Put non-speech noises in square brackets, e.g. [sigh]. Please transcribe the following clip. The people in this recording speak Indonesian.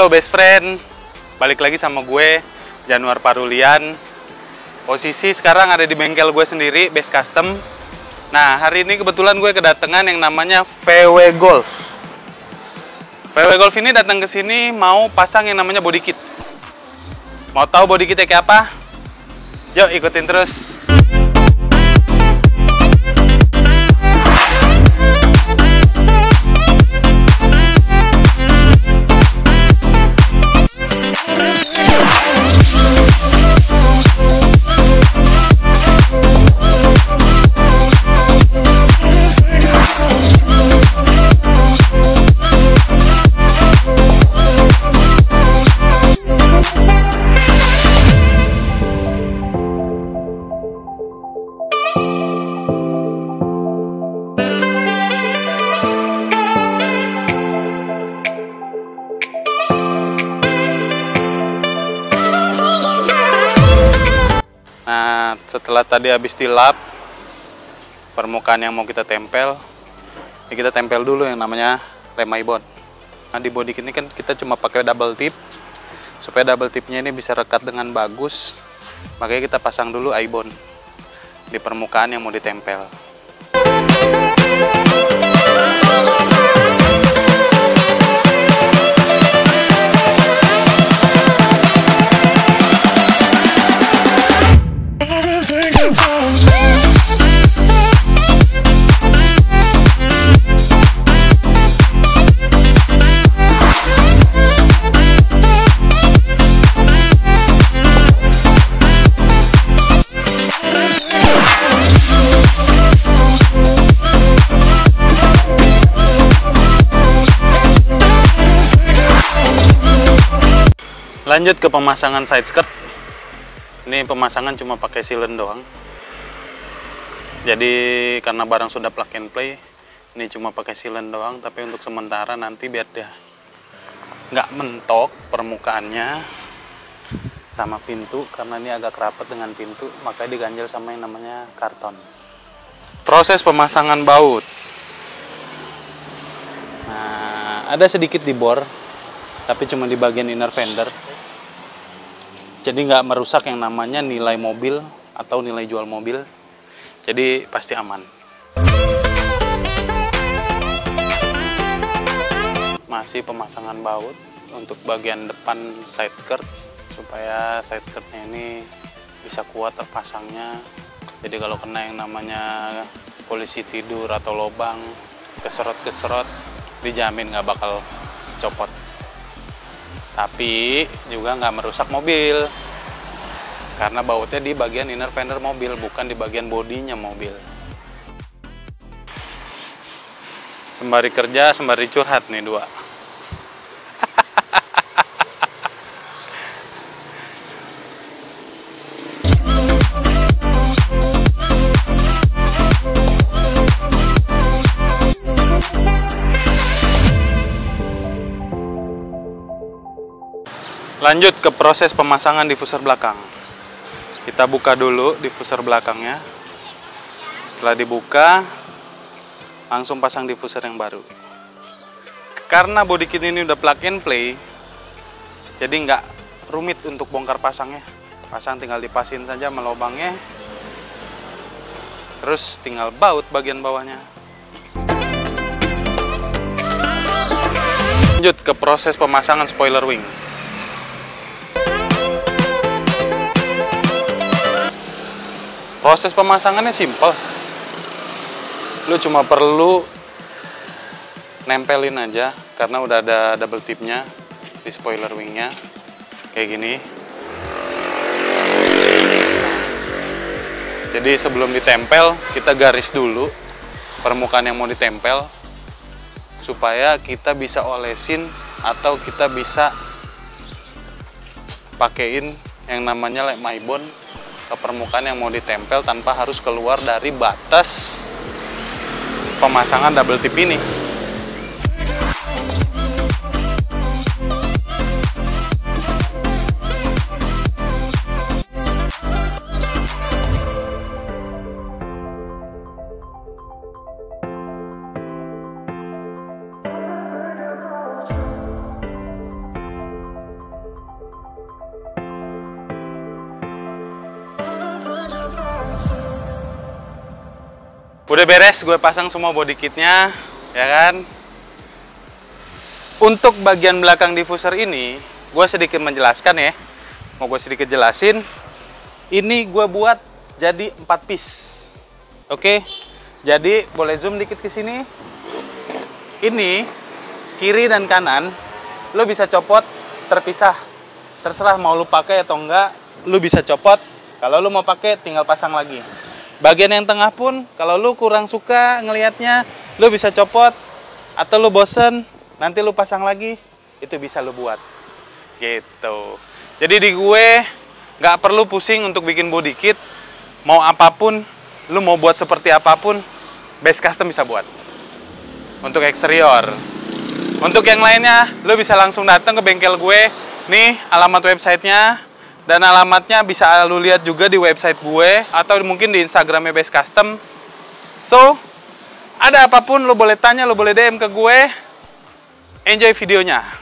Halo best friend, balik lagi sama gue Januar Parulian. Posisi sekarang ada di bengkel gue sendiri, Base Custom. Nah hari ini kebetulan gue kedatangan yang namanya VW Golf. VW Golf ini datang ke sini mau pasang yang namanya body kit. Mau tahu body kitnya kayak apa? Yuk ikutin terus. Setelah tadi habis dilap permukaan yang mau kita tempel, ini kita tempel dulu yang namanya lem ibon. Nah, di body ini kan kita cuma pakai double tip supaya double tipnya ini bisa rekat dengan bagus. Makanya kita pasang dulu ibon di permukaan yang mau ditempel. [laughs] Lanjut ke pemasangan side skirt. Ini pemasangan cuma pakai silen doang. Jadi karena barang sudah plug and play, ini cuma pakai silen doang. Tapi untuk sementara nanti biar dia nggak mentok permukaannya sama pintu karena ini agak rapat dengan pintu makanya diganjel sama yang namanya karton proses pemasangan baut nah ada sedikit di bor tapi cuma di bagian inner fender jadi nggak merusak yang namanya nilai mobil atau nilai jual mobil. Jadi pasti aman. Masih pemasangan baut untuk bagian depan side skirt supaya side skirtnya ini bisa kuat terpasangnya. Jadi kalau kena yang namanya polisi tidur atau lobang keserot-keserot dijamin nggak bakal copot tapi juga nggak merusak mobil. Karena bautnya di bagian inner fender mobil bukan di bagian bodinya mobil. Sembari kerja sembari curhat nih dua Lanjut ke proses pemasangan diffuser belakang. Kita buka dulu diffuser belakangnya. Setelah dibuka, langsung pasang diffuser yang baru. Karena body kit ini udah plug and play, jadi nggak rumit untuk bongkar pasangnya. Pasang tinggal dipasin saja melobangnya. Terus tinggal baut bagian bawahnya. Lanjut ke proses pemasangan spoiler wing. Proses pemasangannya simpel. Lu cuma perlu nempelin aja karena udah ada double tipnya di spoiler wingnya kayak gini. Jadi sebelum ditempel kita garis dulu permukaan yang mau ditempel supaya kita bisa olesin atau kita bisa pakein yang namanya lem ibon ke permukaan yang mau ditempel tanpa harus keluar dari batas pemasangan double tip ini. Udah beres, gue pasang semua body kitnya, ya kan? Untuk bagian belakang diffuser ini, gue sedikit menjelaskan ya. Mau gue sedikit jelasin. Ini gue buat jadi 4 piece. Oke, jadi boleh zoom dikit ke sini. Ini kiri dan kanan, lo bisa copot terpisah. Terserah mau lo pakai atau enggak, lo bisa copot. Kalau lo mau pakai, tinggal pasang lagi. Bagian yang tengah pun, kalau lu kurang suka ngelihatnya, lu bisa copot atau lu bosen, nanti lu pasang lagi, itu bisa lu buat. Gitu. Jadi di gue nggak perlu pusing untuk bikin body kit, mau apa pun, lu mau buat seperti apa pun, base custom bisa buat. Untuk eksterior. Untuk yang lainnya, lu bisa langsung datang ke bengkel gue. Nih alamat websitenya, dan alamatnya bisa lu lihat juga di website gue atau mungkin di Instagramnya Base Custom. So, ada apa pun lo boleh tanya, lo boleh DM ke gue. Enjoy videonya.